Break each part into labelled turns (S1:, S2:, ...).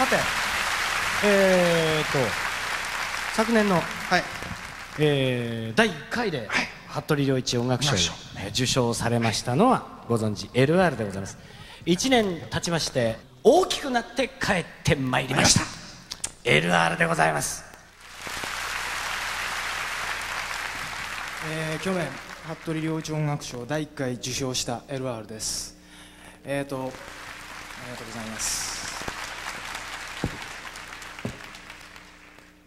S1: さてえー、っと昨年の、はい。えー、第1回で、服部良一音楽賞を、えー受賞されましたのはご存知 LR でございます。1年経ちまして大きくなって帰ってまいりました。LR でございます。
S2: えー去年服部良一音楽賞第1回受賞した LR です。えっ、とありがとうございます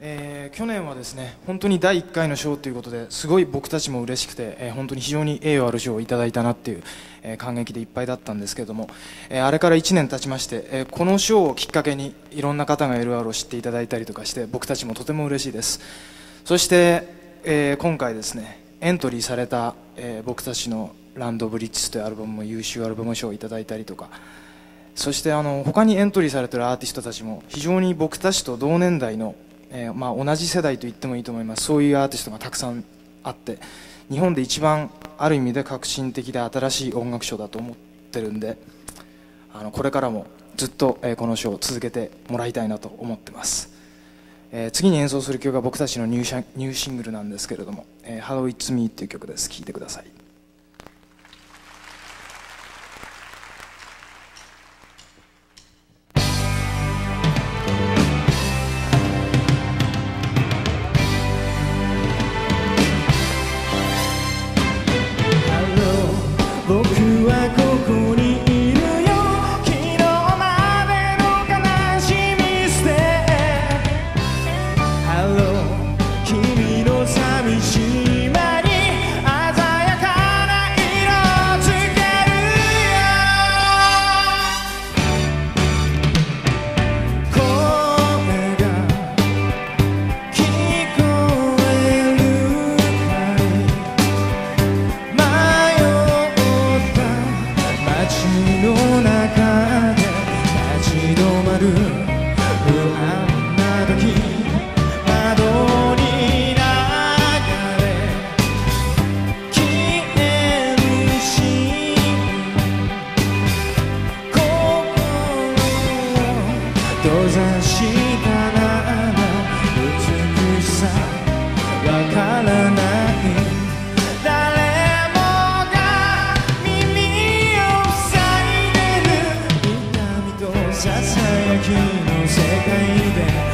S2: えー去年はですね本当に第1回の賞ということですごい僕たちも嬉しくて、えー本当に非常に栄誉ある賞をいただいたなっていう、えー感激でいっぱいだったんですけれども、えあれから1年経ちまして、えこの賞をきっかけにいろんな方が LR を知っていただいたりとかして僕たちもとても嬉しいです。そして、え今回ですねエントリーされた、え僕たちの「ランドブリッジス」というアルバムも優秀アルバム賞をいただいたりとかそしてあの他にエントリーされてるアーティストたちも非常に僕たちと同年代の、えーまあ、同じ世代と言ってもいいと思います。そういうアーティストがたくさんあって日本で一番ある意味で革新的で新しい音楽賞だと思ってるんであのこれからもずっと、えーこの賞を続けてもらいたいなと思ってます、えー次に演奏する曲は僕たちのニューシャニューシングルなんですけれども「えー How It's Me」っていう曲です。聴いてください。
S3: さわからない。誰もが耳を塞いでる。痛みとささやきの世界で。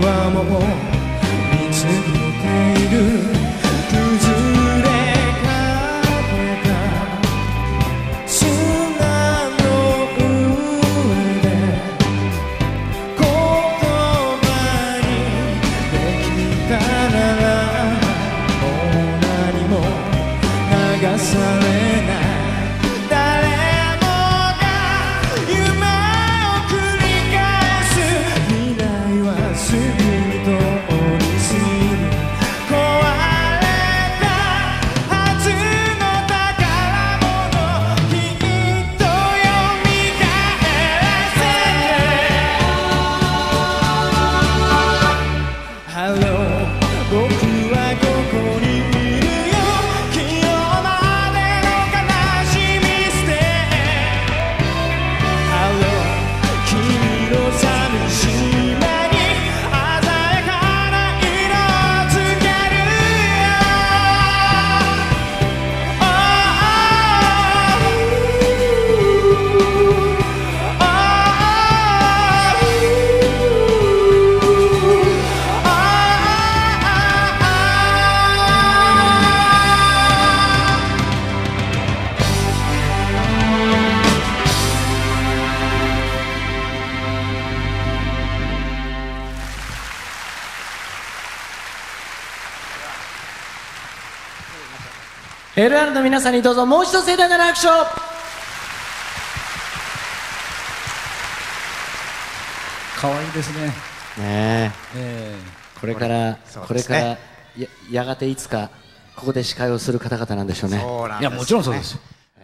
S3: はもう見つめている。崩れかけた砂の上で言葉にできたならもう何も流され
S1: LR の皆さんにどうぞもう一度盛大な拍手を。
S4: 可愛いですね。
S1: ねえ。
S4: え
S1: これから、
S5: そう
S1: これからややがていつかここで司会をする方々なんでしょうね。
S4: いやもちろんそうですよ。